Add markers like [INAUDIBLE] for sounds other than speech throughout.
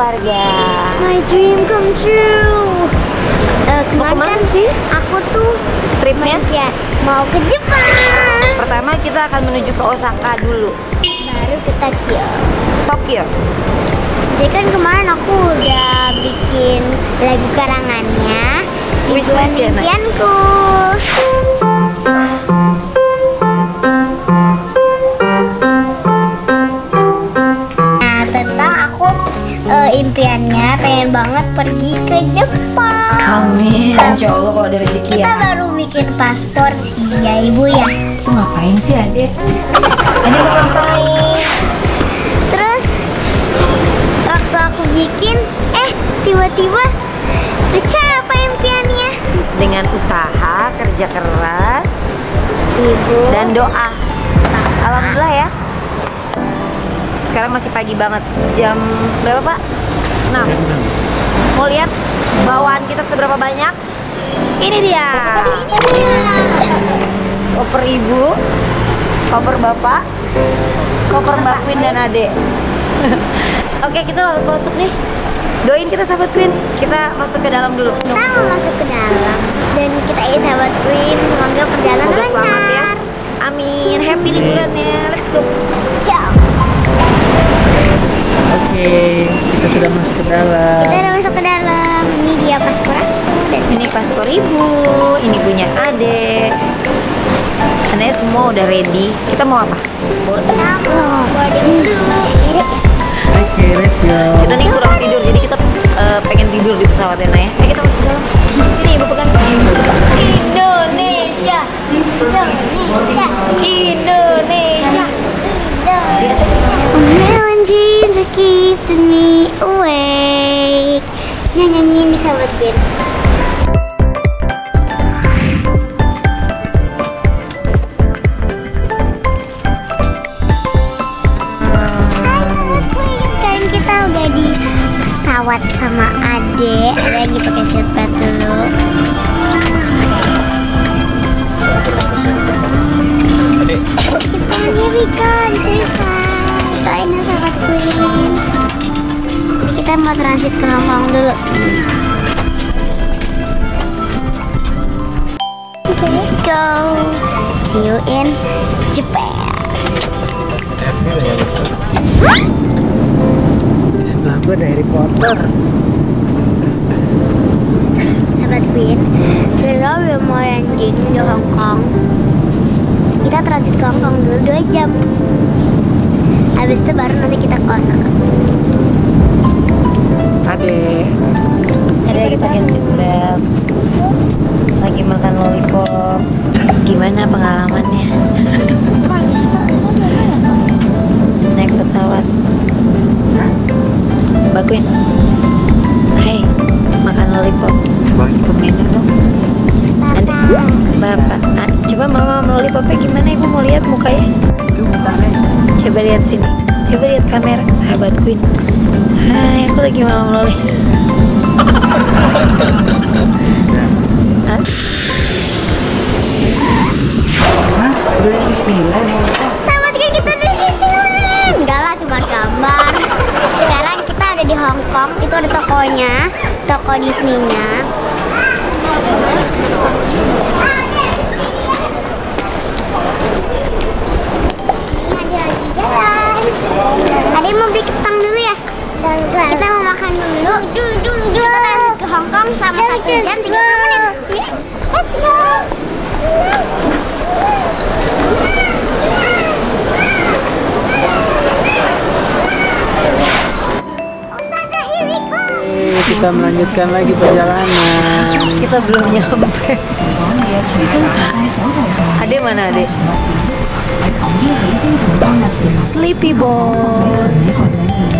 sekeluarga. My dream come true. Mau kemarin ke mana kan sih aku tuh tripnya? ya mau ke Jepang. Pertama kita akan menuju ke Osaka dulu, Baru ke Tokyo. Tokyo. Jadi kan kemarin aku udah bikin lagu karangannya. Wishlist ya, Nak? Impiannya pengen banget pergi ke Jepang. Amin. Insya Allah kalau ada rezeki Kita ya. baru bikin paspor sih ya ibu ya. Itu ngapain sih Ade? Ade mau ngapain? Terus waktu aku bikin, eh tiba-tiba tercapai impiannya. Dengan usaha, kerja keras, Ibu. dan doa. Alhamdulillah ya. Sekarang masih pagi banget. Jam berapa Pak? 6. Mau lihat bawaan kita seberapa banyak? Ini dia. Koper ibu, koper bapak, koper mbak Queen dan adek. [LAUGHS] Oke kita harus masuk nih. Doain kita sahabat Queen. Kita masuk ke dalam dulu. kita mau masuk ke dalam dan kita ya sahabat Queen semoga perjalanan lancar. selamat ya. Amin. Happy liburannya. Let's go. Oke, kita sudah masuk ke dalam. kita udah masuk ke dalam. Ini dia paspor aku dan Ini paspor ibu, ini punya adek. Aneh semua udah ready. Kita mau apa? kita mau boarding dulu. Oke, let's go. Kita nih kurang tidur, jadi kita eh, pengen tidur di pesawat ya, Nay. Ayo kita masuk ke dalam. Sini ibu pegang. Indonesia, Indonesia, Indonesia. Indonesia. Keeping me awake. Nyanyi nyanyiin di sahabat Queen. Hai sahabat Queen, sekarang kita udah di pesawat sama Ade. Ade lagi pakai seatbelt dulu. Jepang, here we go, kita mau transit ke Hong Kong dulu. Let's go. See you in Japan. Di sebelah gua ada Harry Potter. Sahabat Queen, kita udah mau landing di Hong Kong. Kita transit ke Hong Kong dulu 2 jam. Habis itu baru nanti kita ke Osaka. Ade. Ada lagi pakai seatbelt. Lagi makan lollipop. Gimana pengalamannya? [LAUGHS] Naik pesawat. Mbak Queen. Hai, makan lollipop. Coba itu mainnya dong. Ada Bapak. Ah, coba mama lollipopnya gimana ibu mau lihat mukanya? Coba lihat sini. Coba lihat kamera sahabat Queen. Hai, aku lagi mau lollipop. Ah, Hah? Disneyland. Kita di Disneyland. Enggak lah, cuma gambar. Sekarang kita ada di Hong Kong. Itu ada tokonya, toko Disney-nya. Ada yang mau beli ketang dulu ya? Kita mau makan dulu. Kita transit ke Hong Kong selama satu jam 30 menit. Let's go. Kita melanjutkan lagi perjalanan. kita belum nyampe. Ade mana Ade? Sleepy boy.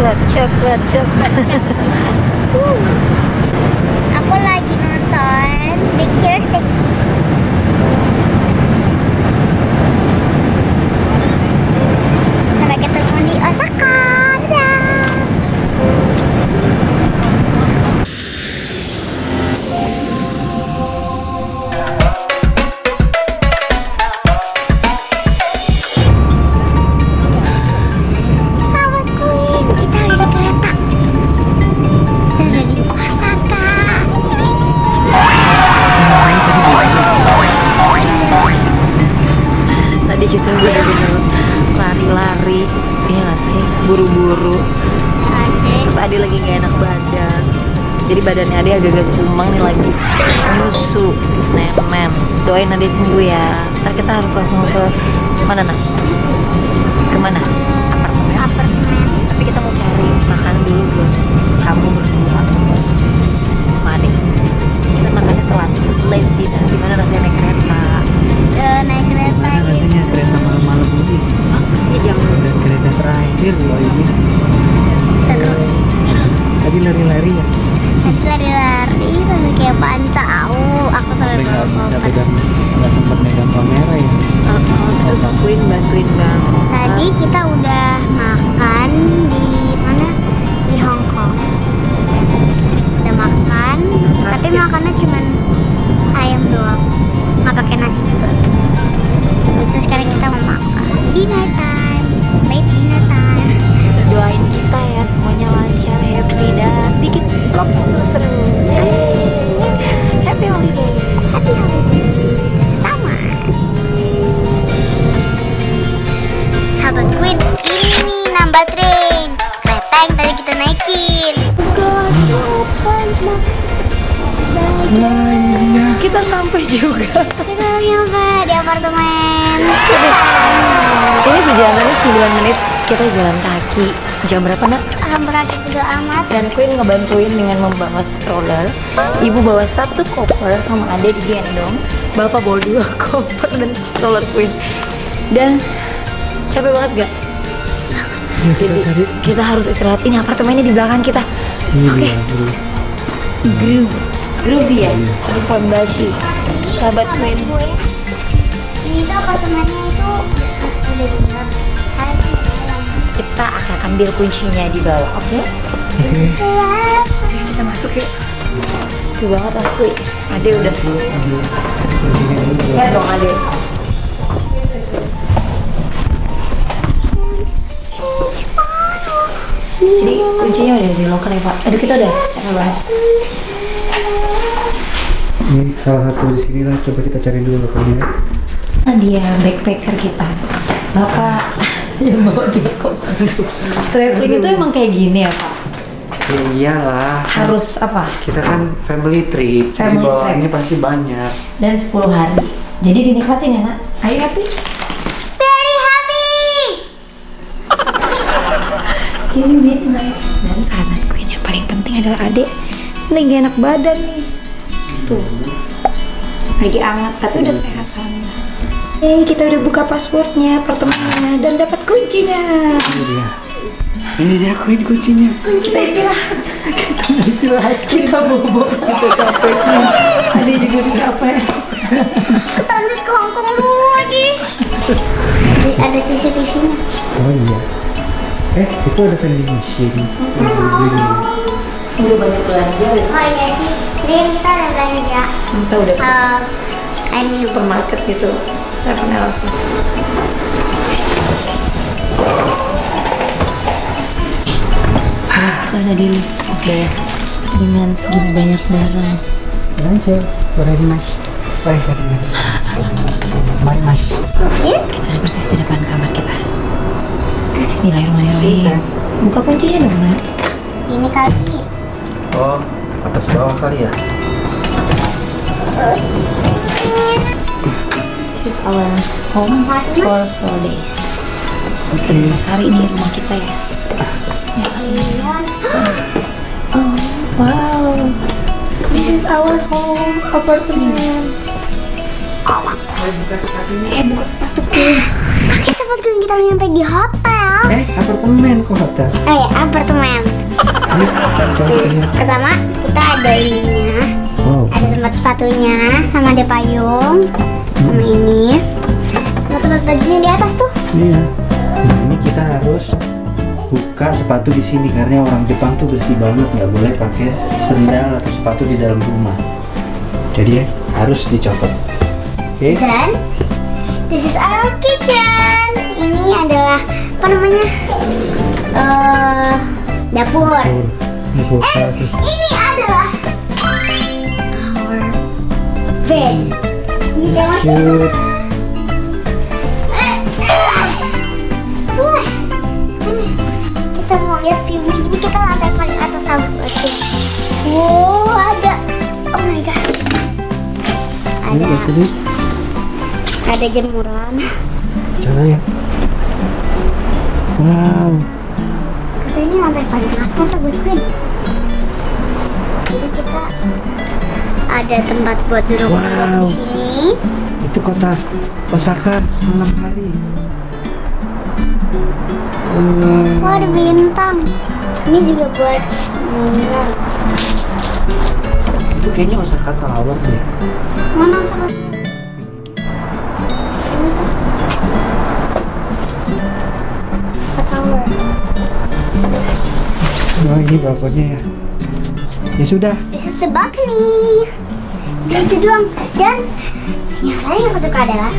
coklat coklat [LAUGHS] Aku lagi nonton Big Hero 6 Sampai ketemu di Osaka kita bener-bener lari-lari iya gak sih? Buru-buru. Terus Adi lagi gak enak badan. Jadi badannya Adi agak-agak sumang nih lagi nyusu nemen. Doain Adi sembuh ya. Ntar kita harus langsung ke mana nak? Ke mana apartemen apartemen. Tapi kita mau cari makan dulu buat kamu tadi kita naikin. Kita sampai juga. Kita nyampe di apartemen. Ini perjalanannya 9 menit. Kita jalan kaki. Jam berapa nak? berarti juga amat. Dan Queen ngebantuin dengan membawa stroller. Ibu bawa satu koper sama adek digendong bapak bawa dua [LAUGHS] koper dan stroller Queen. Dan capek banget gak? Ya, kita Jadi cari. kita harus istirahat. Ini apartemennya di belakang kita. Ini Oke. bro. Groove. Groovy ya. Di Pambashi. Sahabat Queen. ini tuh apartemennya itu Kita akan ambil kuncinya di bawah. Oke? Oke. Kita masuk yuk. Sepi banget asli. Ade udah. Ya dong Ade. Jadi kuncinya udah di locker ya Pak. Aduh kita udah capek banget. Ini salah satu di sini lah. Coba kita cari dulu kali ya. Nah, dia backpacker kita bapak [LAUGHS] yang bawa dua koper traveling itu emang kayak gini ya pak Ya iyalah. harus apa Kita kan family trip. Family Jadi trip. pasti banyak. dan 10 hari jadi dinikmatin ya nak ayo happy very happy ini midnight dan sahabatku ini yang paling penting adalah adik lagi enak badan nih tuh lagi hangat tapi udah sehat alhamdulillah Eh, kita udah buka passwordnya, apartemennya, dan dapat kuncinya. Ini dia. Ini dia kuncinya. Kita istirahat. Kita istirahat. Kita bobo. Kita capek. Ada juga udah capek. Aku transit ke Hongkong dulu lagi ada CCTV-nya Oh iya. Eh, itu ada vending machine. Udah banyak belanja, udah oh iya sih kan kita ada belanja kita udah ke Eh, air minum supermarket gitu. Telepon Elsa. Kita udah di lift, oke. Dengan segini banyak barang. Belanja. Orari mas. Baik, sorry mas. Mari mas. Bismillahirrahmanirrahim. Buka kuncinya dong, Nak. ini kali Oh, atas bawah kali ya. This is our home for four days. Oke. Hari ini rumah kita ya. Ya. Oh, wow. This is our home apartment. Eh, buka sepatu Queen. Oke sobat Queen kita udah nyampe di hotel Eh, apartemen kok hotel? Oh ya, apartemen. Ayo, coba lihat. Pertama kita ada ininya, Wow. ada tempat sepatunya, sama ada payung, sama ini, sama tempat bajunya di atas tuh. Iya. Nah, ini kita harus buka sepatu di sini karena orang Jepang tuh bersih banget, nggak boleh pakai sendal atau sepatu di dalam rumah. Jadi ya, harus dicopot. Oke. Dan this is our kitchen. Ini adalah apa namanya? Eh dapur. Ini kulkas. Ini adalah our bed. Ini jangan Cute. Wah, ini kita mau lihat view ini kita lantai paling atas sahabat Wow, ada. Oh my god. Ini Ada ada jemuran. Coba ya. Wow. Ini lantai paling atas sahabat Queen. Jadi kita ada tempat buat duduk-duduk Wow. di sini. Itu kota Osaka malam hari. Wow. Wah, ada bintang. Ini juga buat minum. Itu kayaknya Osaka Tower deh. Mana salah? Oh ini balkonnya ya. Ya sudah. This is the balcony. Udah itu doang. Dan yang lain yang aku suka adalah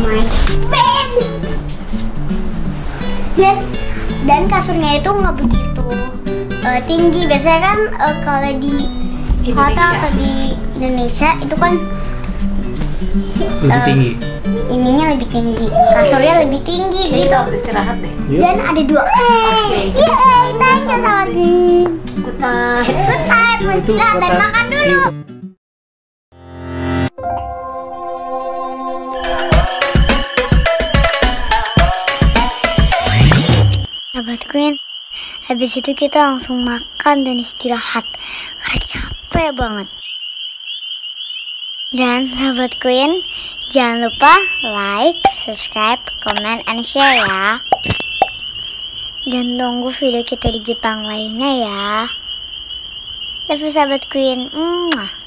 my bed. Dan dan kasurnya itu nggak begitu eh, tinggi. Biasanya kan eh, kalau di hotel atau di Indonesia itu kan Lebih Eh, tinggi. Ininya lebih tinggi, kasurnya lebih tinggi Jadi gitu. kita harus istirahat deh. Yuk. Dan ada dua kasur. Oke. Yeay, thank you sama Good night. Good night, mau istirahat dan makan dulu. Sahabat Queen, habis itu kita langsung makan dan istirahat karena capek banget. Dan sahabat Queen, jangan lupa like, subscribe, comment, and share ya. Dan tunggu video kita di Jepang lainnya ya. Love you sahabat Queen. Mwah.